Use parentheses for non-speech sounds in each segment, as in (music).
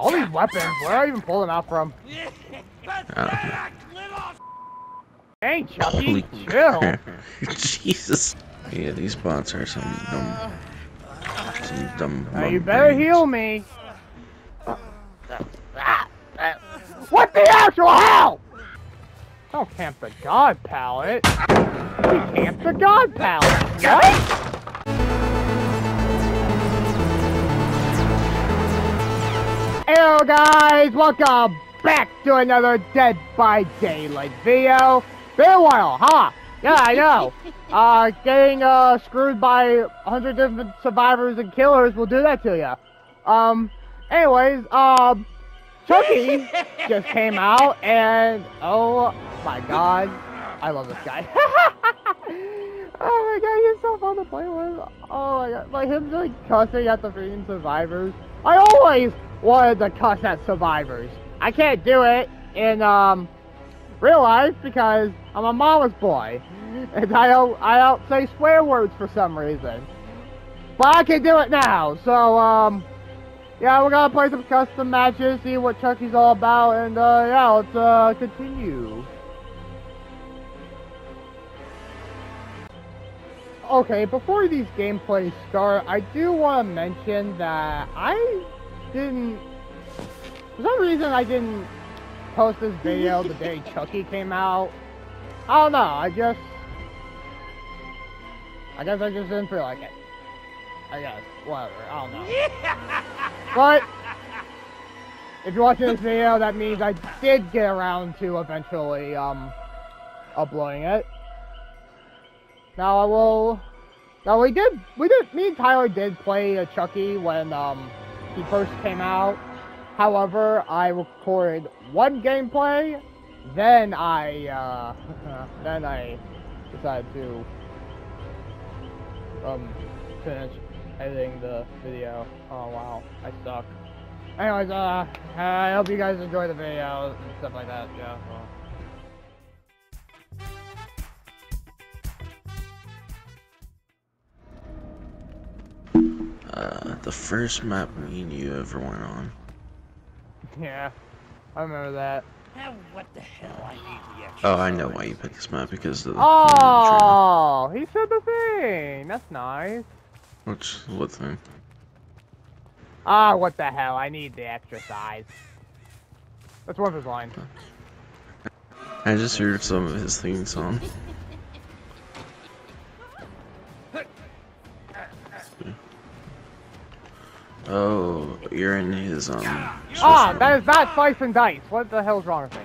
All these weapons, where do I even pull them out from? Uh, Hey, Chucky, holy chill. (laughs) Jesus. Yeah, these bots are some dumb. Some dumb. Now you better brains. heal me. What the actual hell? Don't camp the god pallet. We camp the god pallet. What? Hello guys, welcome back to another Dead by Daylight video. Been a while, huh? Yeah, I know. (laughs) uh, getting uh screwed by a hundred different survivors and killers will do that to you. Um, anyways, um, Chucky (laughs) just came out, and oh my god, I love this guy. (laughs) oh my god, he's so fun to play with. Oh my god, like him like cussing at the freaking survivors. I always wanted to cuss at survivors. I can't do it in um real life because I'm a mama's boy, (laughs) and I don't I don't say swear words for some reason. But I can do it now, so um. Yeah, we're gonna play some custom matches, see what Chucky's all about, and uh, yeah, let's uh, continue. Okay, before these gameplays start, I do want to mention that I didn't, for some reason I didn't post this video the day (laughs) Chucky came out. I don't know, I just, I guess I just didn't feel like it. I guess, whatever, I don't know. But (laughs) if you're watching this video, that means I did get around to eventually um uploading it. Now I will. Now we did. We did. Me and Tyler did play a Chucky when um he first came out. However, I recorded one gameplay, then I uh (laughs) then I decided to um finish editing the video. Oh wow, I suck. Anyways, uh, I hope you guys enjoy the video and stuff like that. Yeah. Well. Uh, the first map me and you ever went on. Yeah, I remember that. Now what the hell I need the extra Oh, I know why you picked this map because of the. Oh, he said the thing. That's nice. Which what thing? Ah, what the hell? I need the extra size. That's one of his lines. I just heard some of his theme song. Oh, you're in his um. Ah, that is not slice and dice. What the hell's wrong with me?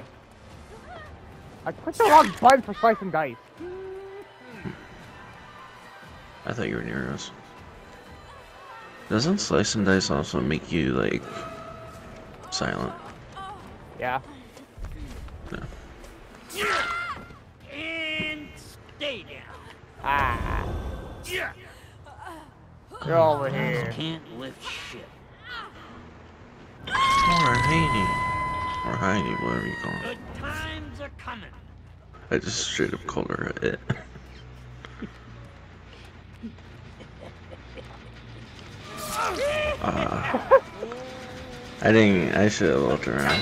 I clicked the wrong button for slice and dice. I thought you were near us. Doesn't slice and dice also make you like silent? Yeah. And stay down. Ah, Yeah. You're over here. Can't lift shit. Or Heidi. Or Heidi, whatever you call it. Good times are coming. I just straight up called her it. Uh, I didn't. I should have looked around.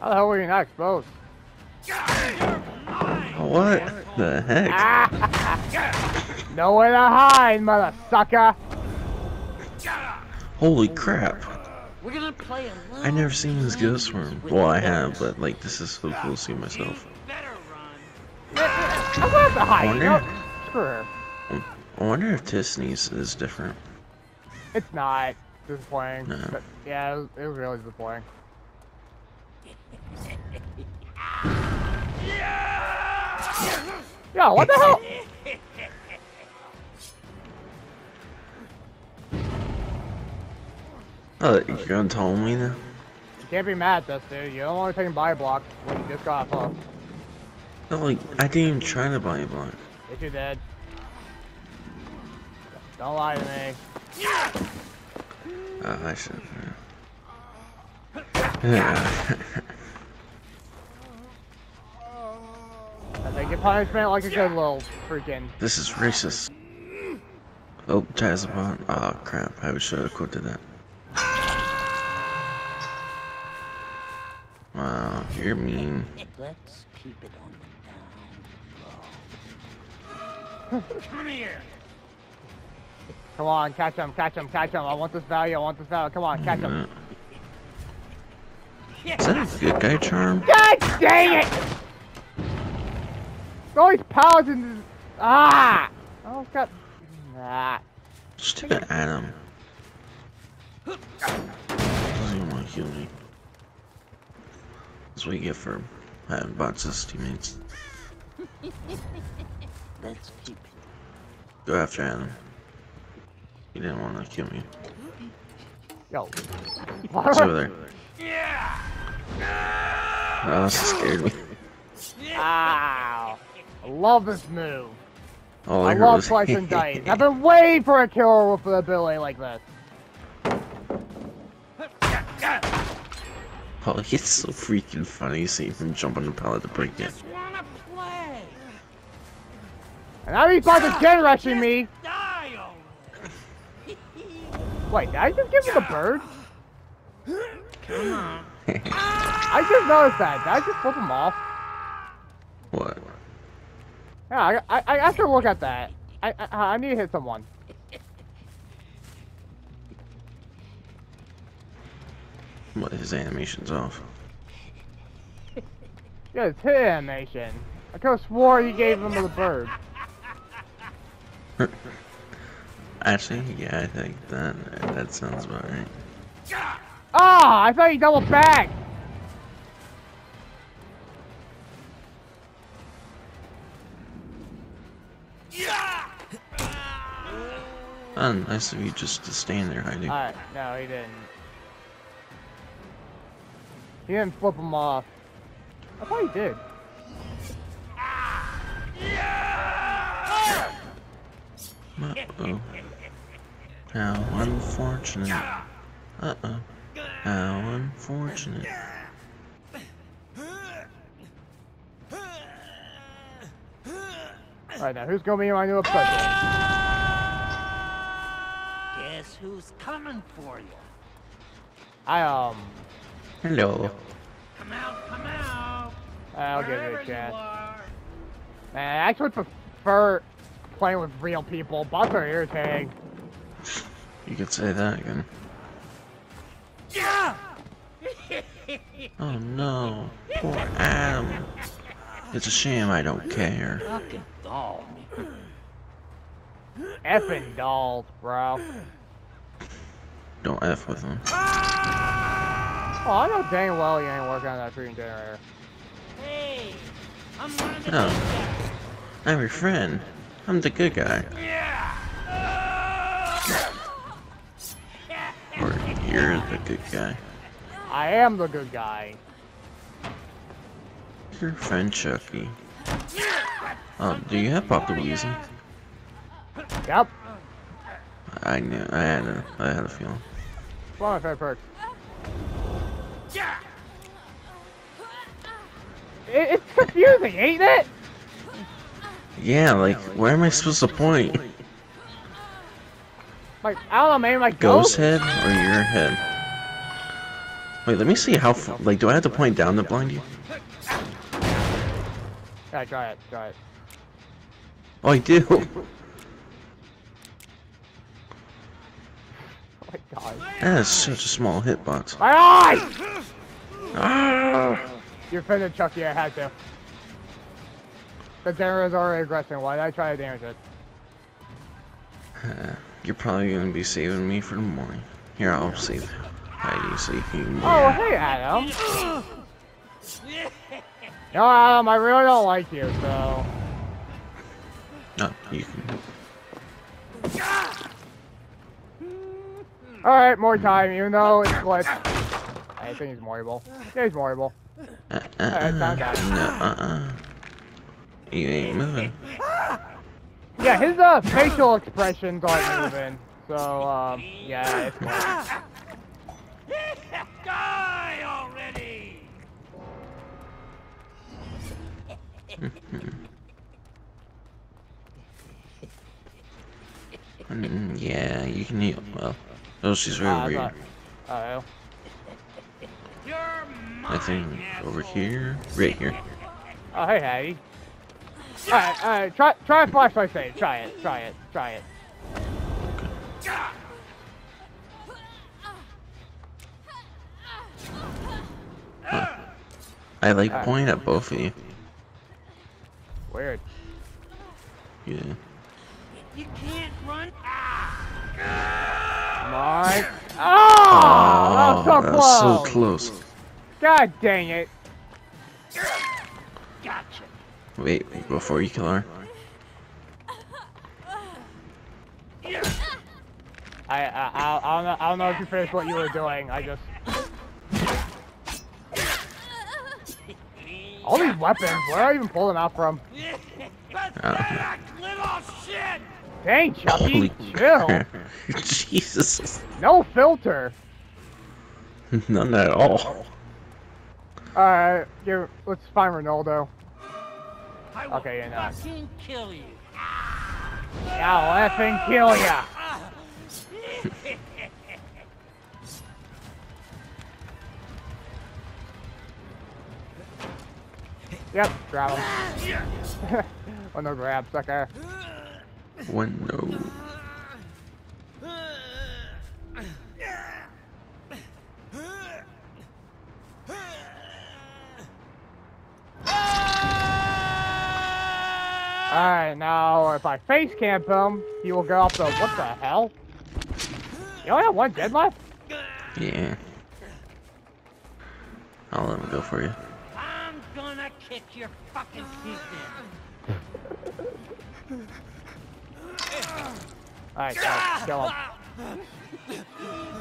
How the hell were you not exposed? What the heck? Nowhere to hide, mother sucker. Holy crap! We're gonna play a little I never seen this games ghost worm. Well, I have, but like this is so cool to see myself. You better run. I'm gonna have to hide. Wonder- You know, screw her. I wonder if Disney's is different. It's not disappointing. No. But yeah, it was, it was really disappointing. (laughs) Yo, what the hell? (laughs) Oh, you're gonna tell me now? You can't be mad at this, dude. You don't want to take buy a block when you just got off. No, like I didn't even try to buy a block. Yes, you did. Don't lie to me. Uh, I should. Yeah. (laughs) I take your punishment like a good little freaking. this is racist. Oh, Tazabot. Oh crap, I should have quoted that. Wow, you're mean. Let's keep it on the down. Come here. Come on, catch him, catch him, catch him. I want this value, I want this value. Come on, catch him. Uh, Is that a good guy charm? God dang it! All these powers in this. Ah! I almost got. Ah. Stupid Adam. Doesn't even want to heal me. That's what you get for having bots as teammates. (laughs) Let's keep it. Go after Adam. He didn't want to kill me. Yo. (laughs) It's over there. Yeah. Oh, that scared me. Ow. I love this move. All I heard love was- slice and (laughs) dice. I've been waiting for a killer with an ability like this. Oh, it's so freaking funny seeing him jump on the pallet to break it. Just wanna play. And now he's about to gen rushing me. Die. (laughs) Wait, did I just give him the bird? Come on. (laughs) I just noticed that. Did I just flip him off? What? Yeah, I, I, I have to look at that. I, I, I need to hit someone. What? His animation's off. (laughs) Yeah, it's hit animation. I could have swore he gave him the bird. (laughs) Actually, yeah, I think that that sounds about right. Ah, I thought he doubled back. Oh, nice of you just to stand there hiding. Alright, no, he didn't. He didn't flip him off. I thought he did. Uh-oh. How unfortunate. Uh-oh. How unfortunate. Alright, now who's gonna be my new obsession? Guess who's coming for you? I, um, Hello. Come out, come out. I'll give it Wherever a you chance. are. Man, I actually prefer playing with real people. Bots are irritating. You could say that again. Yeah! Oh no. Poor (laughs) Adam. It's a shame I don't care. Fucking doll. Effing dolls, bro. Don't F with him. Oh, I know dang well you ain't working on that freaking generator. Hey, I'm one of the Oh. I'm your friend. I'm the good guy. Yeah. Or you're the good guy. I am the good guy. Your friend Chucky. Oh, do you have Pop the Weasel? Yep. I knew. I had a. I had a feeling. It's one of my It, it's confusing, ain't it? Yeah, like where am I supposed to point? Like, I don't know, maybe like Ghost ghost? head or your head? Wait, let me see how. Like, do I have to point down to blind you? Yeah, try it, try it. Oh, I do. (laughs) Oh my (laughs) god. That is such a small hitbox. My eyes! Ah! You're finna Chucky, I had to. The generator's already aggressing, why did I try to damage it? Uh, (sighs) You're probably gonna be saving me for the morning. Here, I'll save Heidi so you can. Oh, hey Adam! No, Adam, I really don't like you, so... No, you can. Alright, more time, even though it's glitched. I think he's moreable. Yeah, he's moreable. Uh, uh, Alright, uh, no, uh, uh. You ain't moving. Yeah, his uh, facial expressions aren't moving. So, um, yeah, it's glitched. Die already. (laughs) Mm, yeah, you can heal. Well, oh, she's right Ah, over I here. Thought- You're I think over here. Right here. Oh, hey, Haddie. Alright, alright, try, try flashlight save. Try it, try it, try it. I like Alright. point at both of you. Weird. Yeah. You can't run. Mike. Oh, that was so that was so close. Close. God dang it. Gotcha. Wait, before you kill her. I, I, I, I don't know, I don't know if you finished what you were doing. I just. All these weapons, where are I even pulling out from? Pathetic little shit. Dang, Chucky, Holy chill. (laughs) Jesus. No filter. (laughs) None at all. Uh, Alright, give, let's find Ronaldo. I will Okay, you're not. fucking kill you. I'll effing kill ya. (laughs) Yep, grab him. (laughs) oh no, grab, sucker. Window. Alright, now if I face camp him, he will go off the. What the hell? You only have one dead left? Yeah. I'll let him go for you. I'm gonna kick your fucking teeth in. Alright, kill, kill him.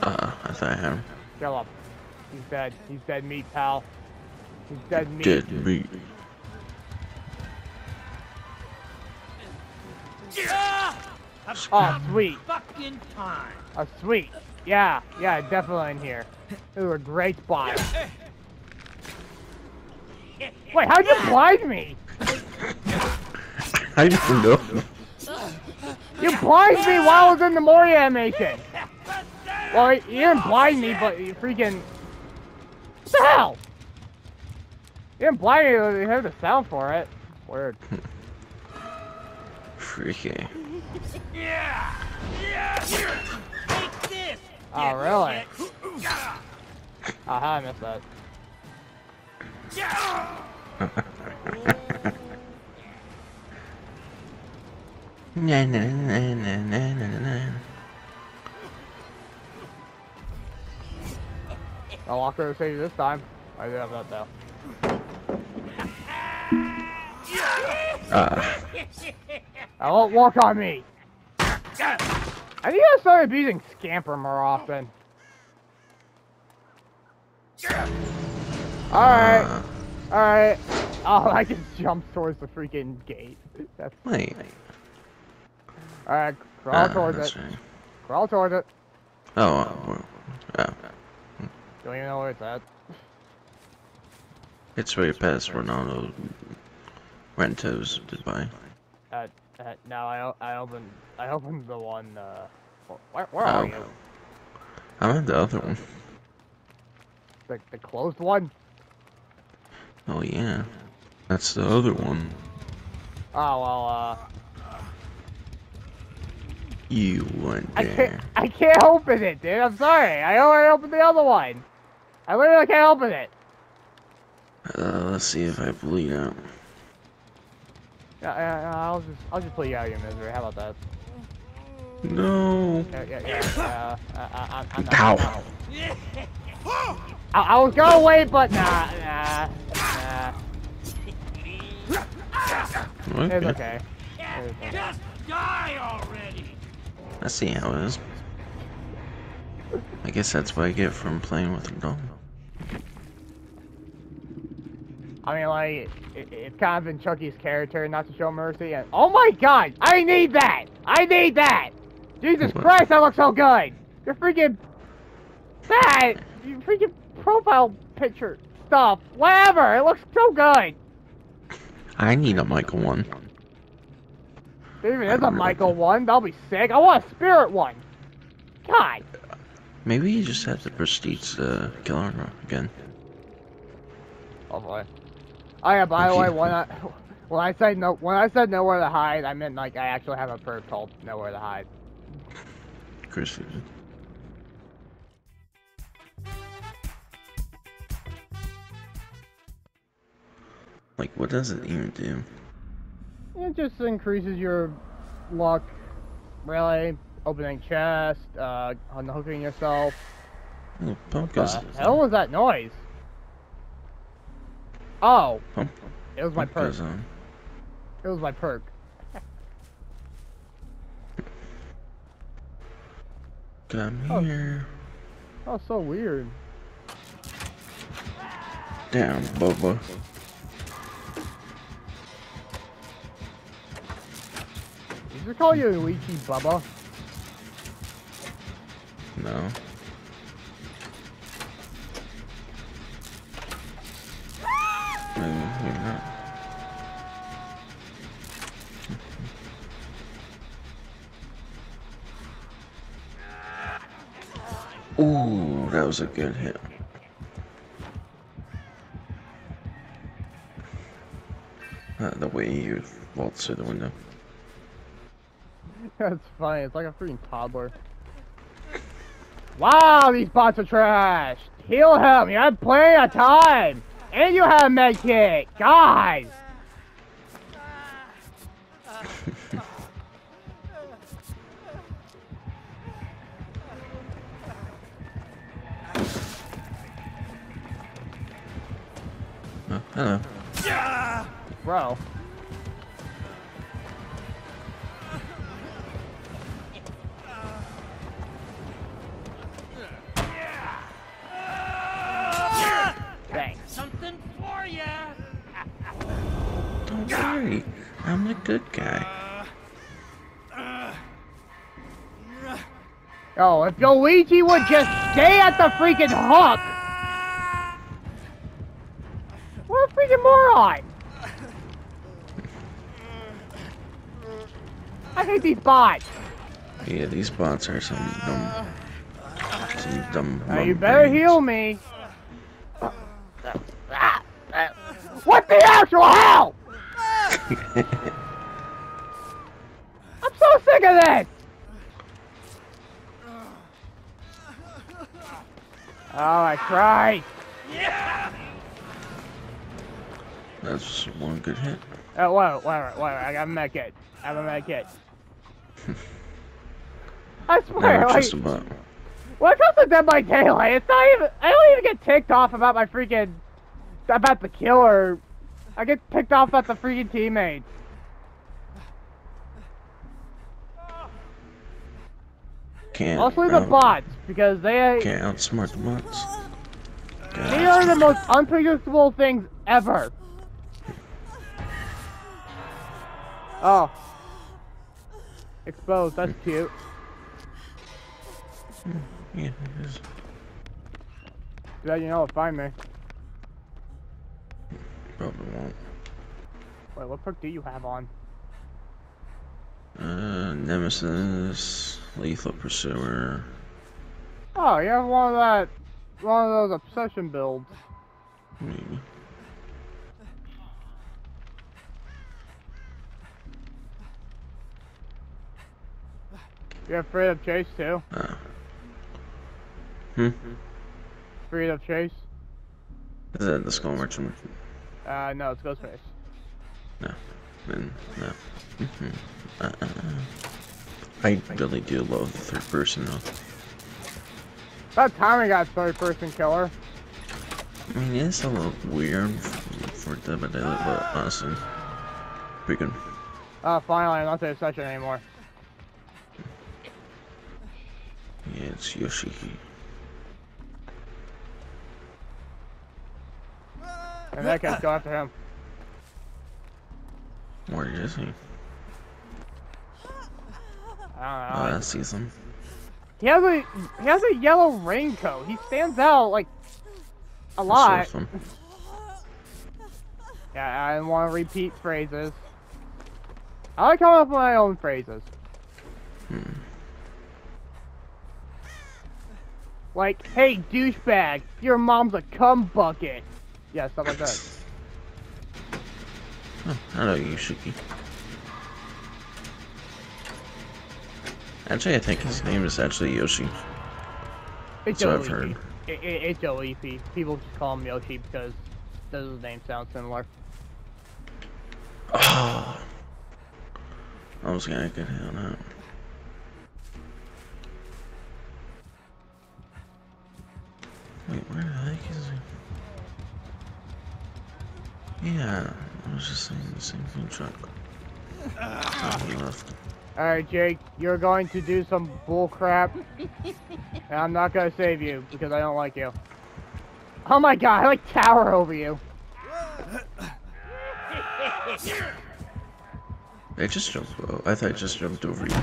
Uh, I thought I had him. Kill him. He's dead. He's dead meat, pal. He's dead meat. Dead meat. Oh, sweet. Fucking time. Oh, sweet. Yeah, yeah, definitely in here. These were great spots. Wait, how'd you blind me? (laughs) I don't know. You blinded me while I was in the Mori animation. Well, you didn't blind me, but you freaking... What the hell? You didn't blind me, you heard the sound for it. Weird. (laughs) Freaky. Yeah. Yeah. Take this. Oh, really? Oh, how I missed that? Na na na na na na na. I'll walk over to save you this time. I did have that though. Ah, I won't walk on me. I think I started abusing Scamper more often. Alright, uh, alright. Oh, I just jumped towards the freaking gate. That's wait. alright. Crawl Ah, towards it. right. Crawl towards it. Oh, uh, oh, Don't even know where it's at. it's right past Ronaldo. Rentos did buy. Uh, uh, no, I, I opened I opened the one. Uh, where, where are Oh. you? I'm at the other one. The, the closed one? Oh yeah, that's the other one. Oh well. Uh, You went there. I can't I can't open it, dude. I'm sorry. I already opened the other one. I literally can't open it. Uh, let's see if I bleed out. Yeah, yeah, yeah, I'll just I'll just put you out of your misery. How about that? No. Yeah, yeah, yeah. Uh, I, I, I'm, I'm not, Ow. I, I was gonna wait, but nah, nah, nah. It's Okay. okay. It's okay. Just die already. I see how it is. I guess that's what I get from playing with a dog. I mean, like, it, it's kind of in Chucky's character not to show mercy. And oh my God, I need that! I need that! Jesus What? (laughs) Christ, that looks so good! Your freaking that, your freaking profile picture stuff, whatever. It looks so good. I need a Michael one. There even is a Michael one. That'll be sick. I want a Spirit one. God. Maybe you just have the prestige uh, kill armor again. Oh boy. Oh yeah. By the way, when I when I said no, when I said nowhere to hide, I meant like I actually have a perk called nowhere to hide. Chris. Like, what does it even do? It just increases your luck, really. Opening chest, uh, unhooking yourself. Oh, What the hell was that noise? Oh, Pump, it was my pump perk. on. It was my perk. Come Oh. here. Oh, so weird. Damn, Bubba. Did you call you Luigi Bubba? No. Maybe, maybe not. Ooh, that was a good hit. Uh, the way you waltz through the window. (laughs) That's funny. It's like a freaking toddler. Wow, these bots are trash. Heal him. You had plenty of time. And you have a med kit. Guys. Oh, hello. Bro. Good guy. Oh, if Luigi would just stay at the freaking hook! What a freaking moron! I hate these bots. Yeah, these bots are some dumb, some dumb. Now you better brains. heal me. What the actual hell? (laughs) I'm so sick of this! Oh my Christ! That's one good hit. Oh, whoa, wait, wait, wait, I got a med kit. I have a med kit. I (laughs) swear, Now like, just about. when it comes to Dead by Daylight, it's not even, I don't even get ticked off about my freaking, about the killer. I get ticked off about the freaking teammates. Can't. Mostly the bots, because they, Can't outsmart the bots. they are the most unpredictable things ever. Oh. Exposed, that's cute. Yeah, it is. Yeah, you know, find me. Probably won't. Wait, what perk do you have on? Uh, Nemesis, Lethal Pursuer. Oh, you have one of that, one of those obsession builds. Maybe. You have Freedom Chase too? Uh. Hmm. Freedom Chase? Is that the Skull Merchant? Uh, no, it's Ghostface. No. Then no. Mhm. uh, uh, uh. I really do love the third person though. About time we got third person killer. I mean, it's a little weird for Dead by Daylight, but honestly, pretty good. Uh, finally, I'm not the obsession anymore. Yeah, it's Yoshiki. And that guy's go after him. Where is he? I Oh, don't know. I see him. He has a he has a yellow raincoat. He stands out like a lot. Yeah, I don't want to repeat phrases. I like coming up with my own phrases. Hmm. Like, hey, douchebag, your mom's a cum bucket. Yeah, stuff like that. Oh, hello, Yushiki. Actually, I think his name is actually Yoshi. It's That's what I've heard. It, it, it's Joe Leafy. People just call him Yoshi because does his name sound similar? Oh, (sighs) I was gonna get hit on that. Wait, where the heck is he? Yeah, I was just saying the same thing, Chuck. Oh, he left. Alright, Jake, you're going to do some bull crap. and I'm not gonna save you because I don't like you. Oh my god, I like tower over you. I just jumped. Oh, I thought I just jumped over you.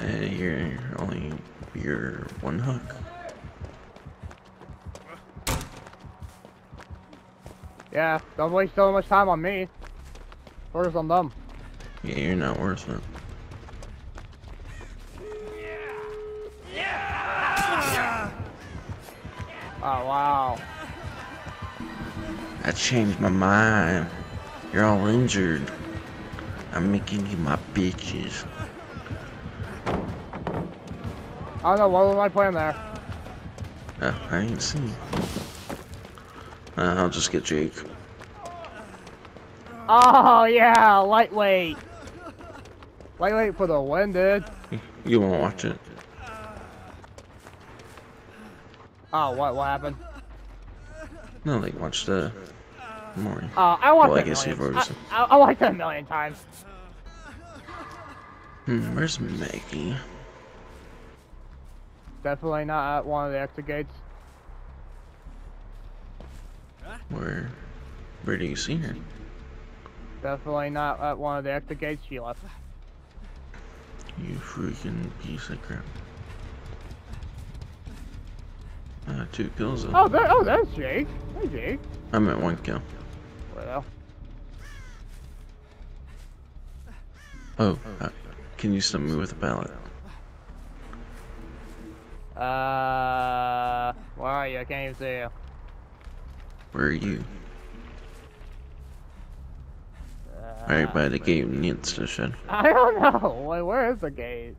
And you're only you're one hook. Yeah, don't waste so much time on me. First on them. Yeah, you're not worth it. Oh wow. I changed my mind. You're all injured. I'm making you my bitches. I don't know, what was my plan there? Uh, I ain't seen. Uh, I'll just get Jake. Oh yeah, lightweight. Lightweight for the win, dude. You won't watch it. Oh, what what happened? No, like watch the morning. Oh, I watched Well, I it a guess you've already seen- I, I, I watched it a million times. Hmm, where's Maggie? Definitely not at one of the exit gates. Where, where do you see her? Definitely not at one of the exit gates. She left. You freaking piece of crap. Uh, two kills. Oh, there, oh, there's Jake. Hey, Jake. I'm at one kill. Well, Oh, uh, can you stun me with a pallet? uh, where are you? I can't even see you. Where are you? Right by the gate needs to shed. I don't know. Wait, where is the gate?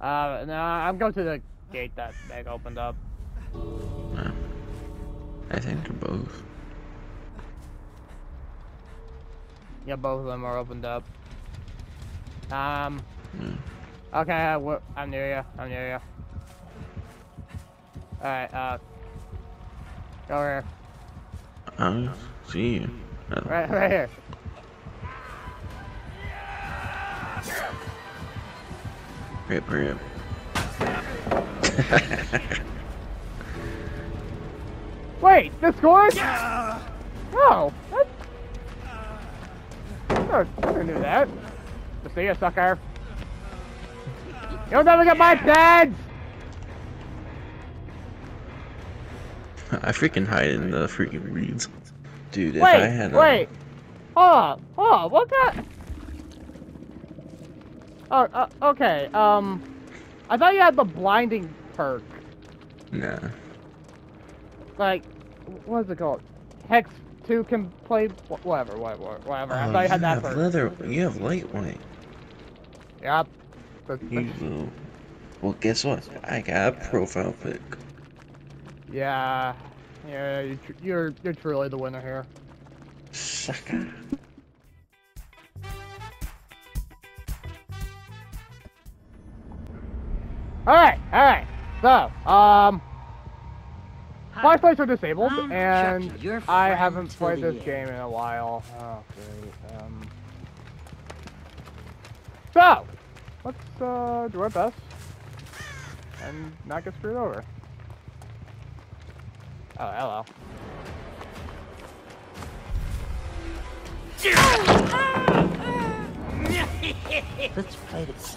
Uh, no, I'm going to the gate that Meg opened up. Uh, I think they're both. Yeah, both of them are opened up. Um, Yeah. okay, I'm near you. I'm near you. Alright, uh, go here. I see you. Right, right here. Rip, rip. (laughs) Wait, this scored? Oh, that's... I never knew that. To see you, sucker. You'll never get my pads! I freaking hide in the freaking reeds. Dude, if Wait, I had a... wait. Hold on, hold on, what got... Oh, uh, okay, um... I thought you had the blinding perk. Nah. Like, what is it called? Hex 2 can play... wh- Whatever, whatever, whatever. I Oh, thought you had that have perk. leather. You have lightweight. Yep. You will. Well, guess what? I got a profile pic. Yeah, yeah, you're, you're you're truly the winner here. Sucker. So, um, my plates are disabled, I'm and Chucky, I haven't played this end. game in a while. Oh, great. Um, so, let's uh, do our best and not get screwed over. Oh, hello. (laughs) Let's play this.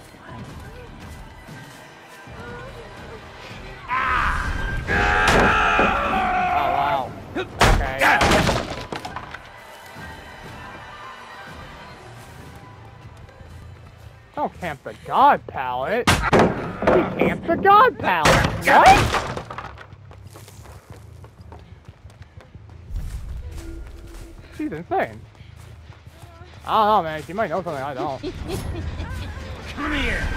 Okay. Don't camp the god pallet. We camp the god pallet. What? She's insane. I don't know, man. She might know something I don't. Come here.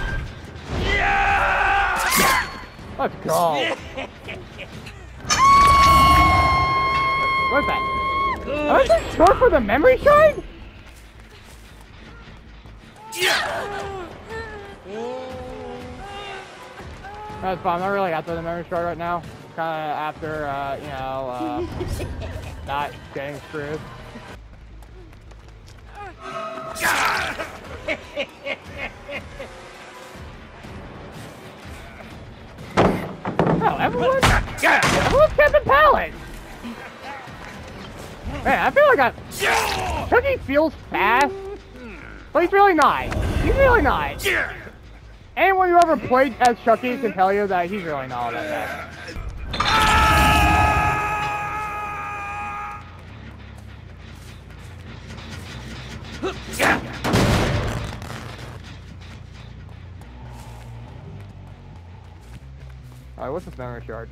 Yeah! Let's go. (laughs) That? Good. Are they short for the memory shard? That's fine. I'm not really after the memory shard right now. Kind of after, uh, you know, uh, (laughs) not getting screwed. (laughs) Oh, everyone, everyone's camping pallets. Man, I feel like I. Cookie feels fast, but he's really not. He's really not. Anyone who ever played as Chucky can tell you that he's really not all that fast. Alright, what's this memory shard?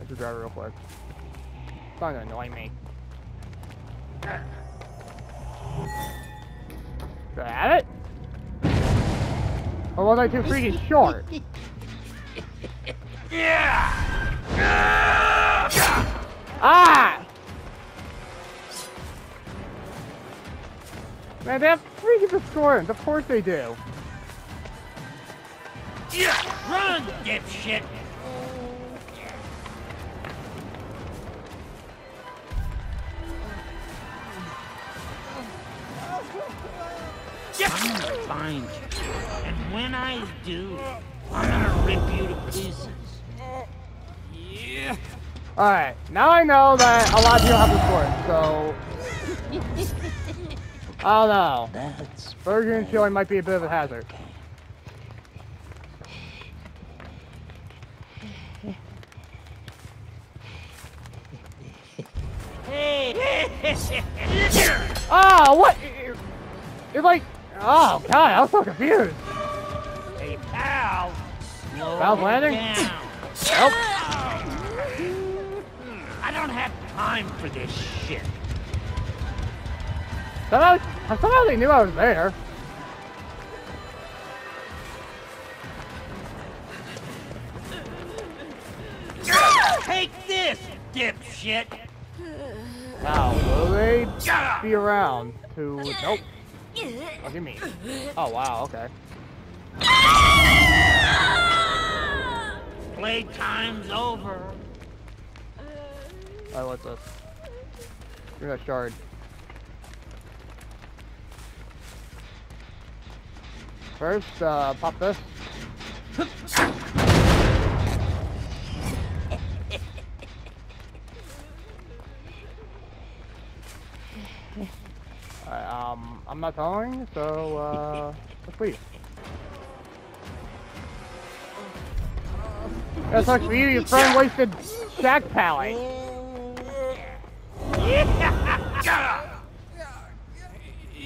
I should it real quick. It's not gonna annoy me. Do I have it? Or was I too freaking short? Yeah! (laughs) Ah! Man, they have freaking discordance. Of course they do. Yeah, run, dipshit. I'm find you. And when I do, I'm gonna rip you to pieces. Yeah. Alright, now I know that a lot of people have discordance, so... I don't know. That's Burger and chili might be a bit of a hazard. Hey. Oh, (laughs) what? It's like... Oh, God, I was so confused. hey, pal. Balanced Landing? Nope. Hmm, I don't have time for this shit. Somehow, somehow they knew I was there. Take this, dipshit. Now, will they be around to... Nope. What do you mean? Oh, wow, okay. Playtime's over. Alright, what's this? Me that shard. First, uh, pop this. I'm not telling, so, uh, let's leave. That sucks for you, your friend wasted Shack Pallet.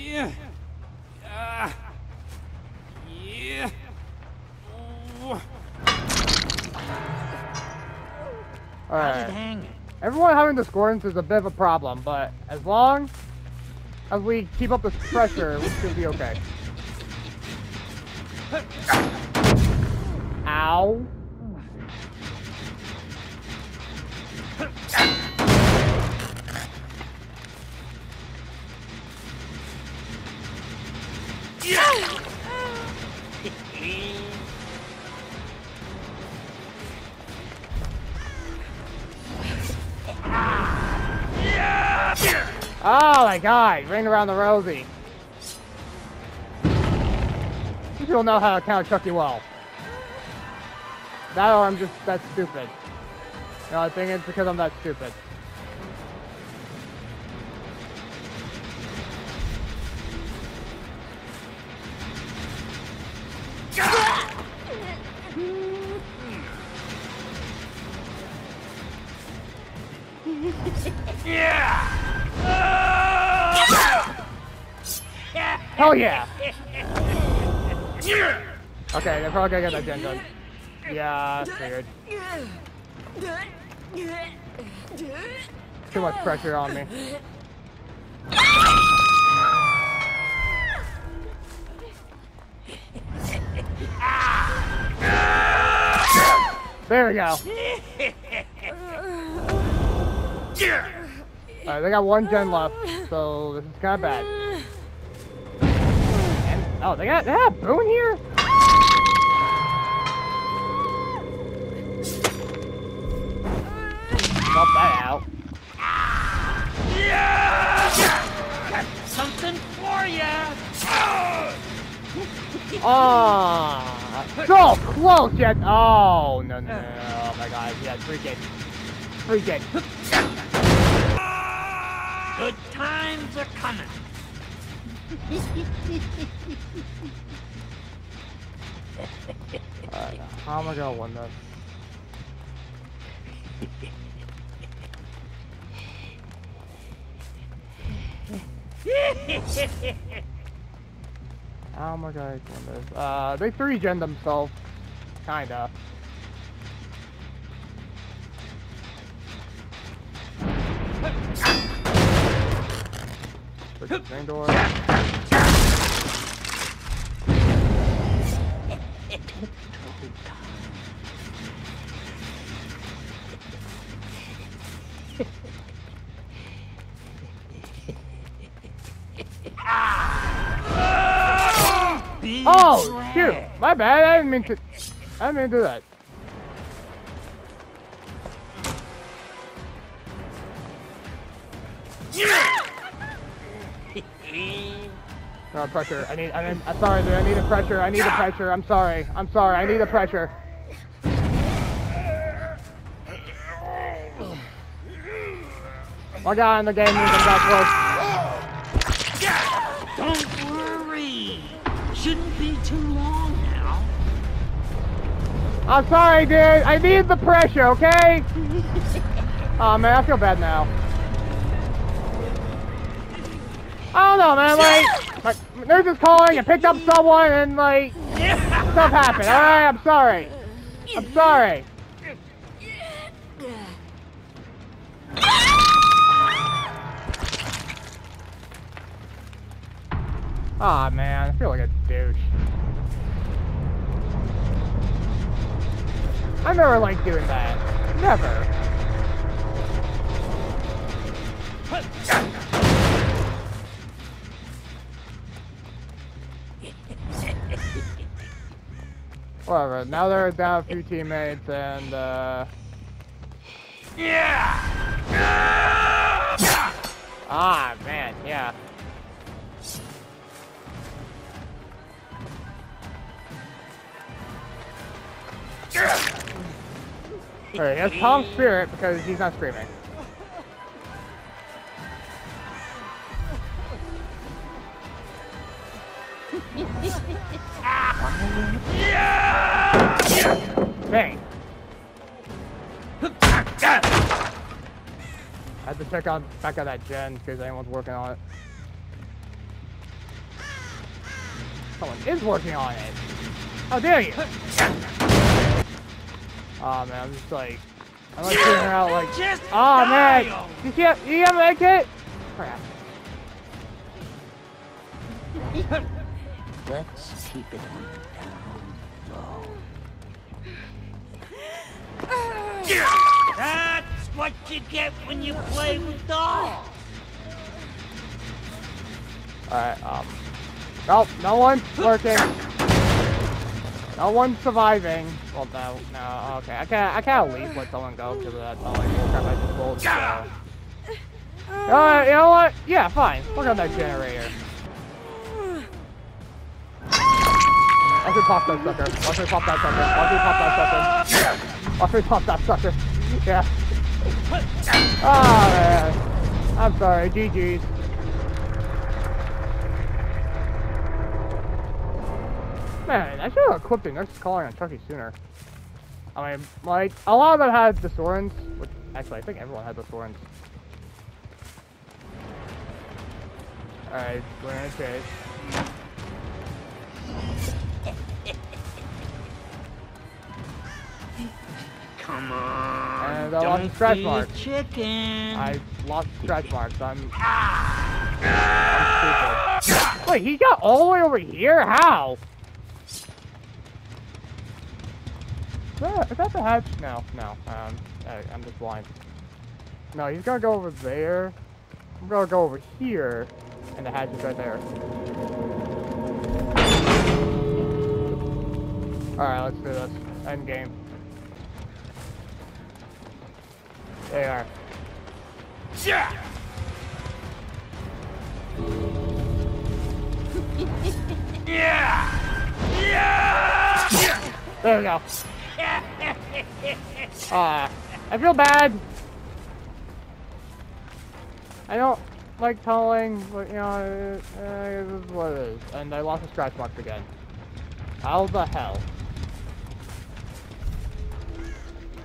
Yeah. Ah. Yeah. It Alright. Everyone having discordance is a bit of a problem, but as long as we keep up this pressure, we should be okay. Ow. (laughs) Oh my god, ring around the rosy. You people know how to count Chucky well. That or I'm just that stupid. No, I think it's because I'm that stupid. (laughs) yeah! Hell yeah! (laughs) Okay, they're probably gonna get that gen done. Yeah, figured. Too much pressure on me. There we go. Alright, they got one gen left, so this is kind of bad. Oh, they got, they have Boon here? Stop that out. Yeah. Something for ya! Oh, so close yet. Oh, no, no, no, oh my god, yeah, freak it. Freak. Good times are coming. Alright, how am I gonna win this? How am I gonna win this? Uh, they three gen themselves. Kinda. Freaking train door. Oh, shoot! My bad, I didn't mean to... I didn't mean to do that. No pressure. I need. I need. I'm sorry, dude. I need a pressure. I need a pressure. I'm sorry. I'm sorry. I need a pressure. My guy in the game needs a back Don't worry. Shouldn't be too long now. I'm sorry, dude. I need the pressure. Okay. (laughs) Oh man, I feel bad now. I don't know, man. Like, Nurse's Calling and picked up someone, and like, stuff happened. All right, I'm sorry. I'm sorry. Aw, oh, man, I feel like a douche. I never liked doing that. Never. Whatever, now they're down a few teammates and, uh... Ah, man, yeah. Alright, that's Calm Spirit because he's not screaming. (laughs) Bang! I had to check on back on that gen because anyone's working on it. Someone is working on it. How dare you? Oh man, I'm just like, I'm like figuring out like, Just oh man, you can't, you can't make it? Crap. Let's keep it on the down low. That's what you get when you play with dolls. Alright, um, nope, no one's working. No one's surviving. Well, no, no, okay. I can't, I can't leave let someone go because of that. Like, crap, I just rolled, so. Alright, you know what? Yeah, fine. Work on that generator. Watch me pop that sucker. Watch me pop that sucker. Watch me pop that sucker. Watch me pop that sucker. Yeah. Oh, man. I'm sorry. GG's. Man, I should have equipped the nurse calling on Chucky sooner. I mean, like, a lot of them had the Sorens, which, actually, I think everyone had the Sorens. Alright, we're gonna chase. Come on. And I lost scratch do mark. the chicken. I lost stretch marks. I'm. I'm stupid. Wait, he got all the way over here? How? Is that, is that the hatch? No, no. Um, I, I'm just blind. No, he's gonna go over there. I'm gonna go over here, and the hatch is right there. Alright, let's do this. End game. There you are. Yeah yeah. Yeah. There we go. Ah, I feel bad. I don't like tunneling, but you know, uh, uh, this is what it is. And I lost the scratch marks again. How the hell?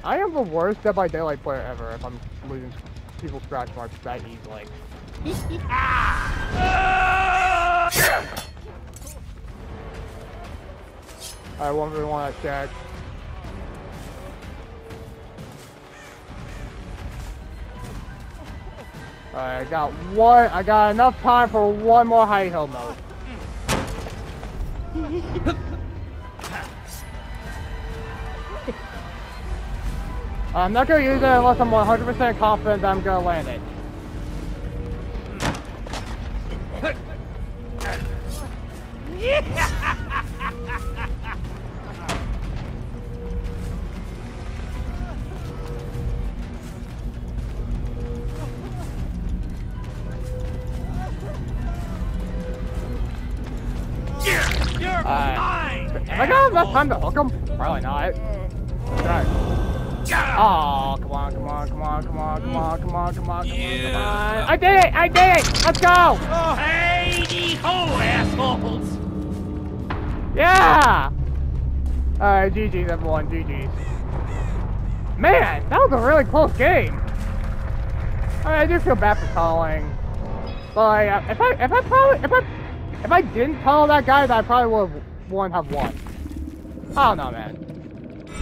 I am the worst Dead by Daylight player ever if I'm losing people scratch marks that easily. (laughs) I won't really want to check. Alright, I got one. I got enough time for one more Hidey-Ho Mode. (laughs) Um, I'm not gonna use it unless I'm 100% confident that I'm gonna land it. (laughs) Alright. Have I got enough time to hook him? Probably not. Right. Oh, come on, come on, come on, come on, come on, come on, come on, yeah. come on, I did it! I did it! Let's go! Oh, hey, ho, assholes! Yeah! Alright, GG's everyone, GG's. Man, that was a really close game. Right, I do feel bad for calling. But uh, if I if I probably if I if I didn't call that guy, that I probably would have won. have won. Oh, I don't know, man.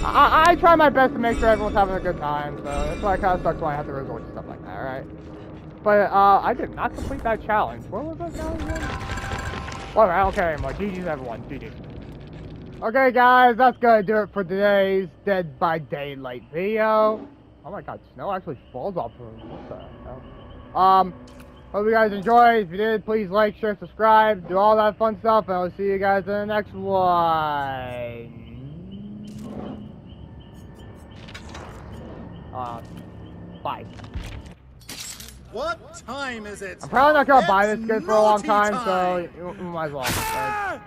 I, I try my best to make sure everyone's having a good time, so that's why it kind of sucks when I have to resort to stuff like that, alright? But uh, I did not complete that challenge. What was that challenge again? I don't care anymore. GG's everyone. GG's. Okay, guys, that's gonna do it for today's Dead by Daylight video. Oh my god, snow actually falls off of roof. What the hell? Um, hope you guys enjoyed. If you did, please like, share, subscribe, do all that fun stuff, and I'll see you guys in the next one. Uh, bye. What time is it? I'm probably not gonna buy this good for a long naughty time, so you, you might as well. Right?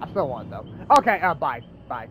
I still want though. Okay, uh, bye. Bye.